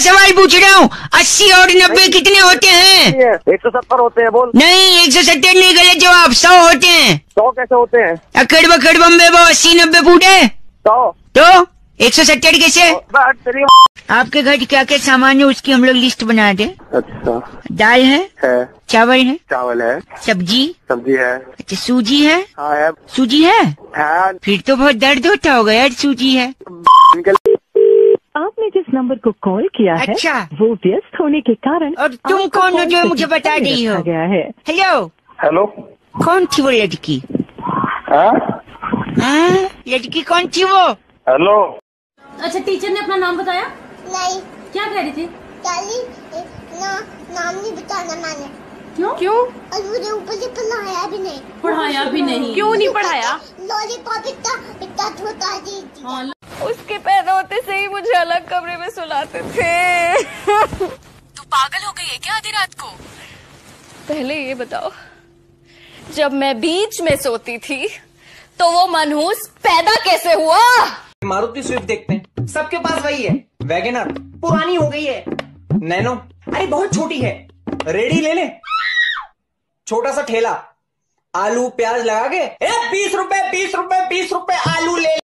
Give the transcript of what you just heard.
सवाल पूछ रहा हूँ। अस्सी और नब्बे कितने होते हैं? एक सौ सत्तर होते हैं बोल। नहीं एक सौ सत्तर नहीं गलत जवाब। सौ होते हैं। सौ कैसे होते हैं? अकड़ बकड़ बम्बे वो अस्सी नब्बे फूटे सौ। तो एक सौ सत्तर कैसे? आपके घर क्या क्या सामान है उसकी हम लोग लिस्ट बना दे। अच्छा। दाल है है। चावल है चावल है। सब्ज़ी। सब्ज़ी है। अच्छा सूजी है। हाँ है। सूजी है? है। फिर तो बहुत दर्द होता होगा यार सूजी है। जिस नंबर को कॉल किया है। अच्छा। वो व्यस्त होने के कारण और तुम कौन हो जो मुझे बता नहीं रही हो? गया है। हेलो हेलो कौन थी वो लड़की? हाँ? हाँ? लड़की कौन थी वो? हेलो अच्छा टीचर ने अपना नाम बताया? नहीं। क्या कह रही थी? ना नाम नहीं बताना मैंने। क्यों? क्यों? और मुझे ऊपर से पढ़ाया भी नहीं। पढ़ाया भी नहीं। क्यों नहीं। पढ़ाया? इतना छोटा दी थी हाँ, उसके पैदा होते से ही मुझे अलग कमरे में सुलाते थे। तू पागल हो गई है क्या आधी रात को? पहले ये बताओ जब मैं बीच में सोती थी तो वो मनहूस पैदा कैसे हुआ? मारुति स्विफ्ट देखते हैं। सबके पास वही है। वैगनर पुरानी हो गई है। नैनो अरे बहुत छोटी है। रेडी ले ले। छोटा सा ठेला। आलू प्याज लगा के बीस रुपए बीस रुपए बीस रुपए